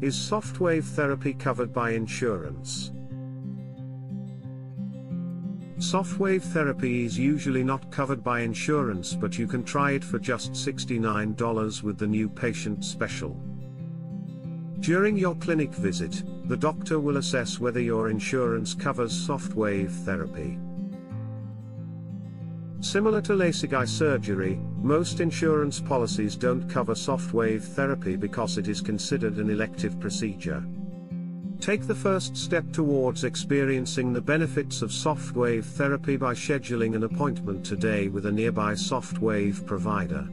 Is SoftWave therapy covered by insurance? SoftWave therapy is usually not covered by insurance, but you can try it for just $69 with the new patient special. During your clinic visit, the doctor will assess whether your insurance covers SoftWave therapy. Similar to LASIK eye surgery, most insurance policies don't cover SoftWave therapy because it is considered an elective procedure. Take the first step towards experiencing the benefits of SoftWave therapy by scheduling an appointment today with a nearby SoftWave provider.